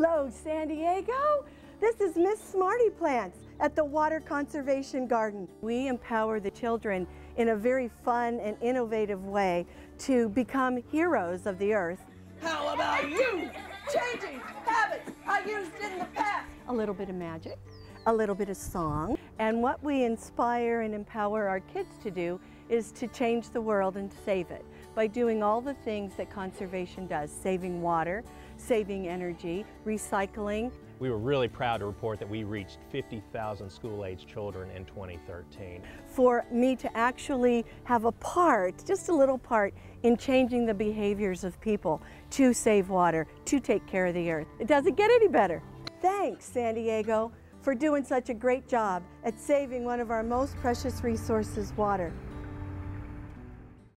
Hello, San Diego. This is Miss Smarty Plants at the Water Conservation Garden. We empower the children in a very fun and innovative way to become heroes of the earth. How about you changing habits I used in the past? A little bit of magic, a little bit of song, and what we inspire and empower our kids to do is to change the world and save it by doing all the things that conservation does, saving water, saving energy, recycling. We were really proud to report that we reached 50,000 school-age children in 2013. For me to actually have a part, just a little part, in changing the behaviors of people to save water, to take care of the earth. It doesn't get any better. Thanks, San Diego, for doing such a great job at saving one of our most precious resources, water.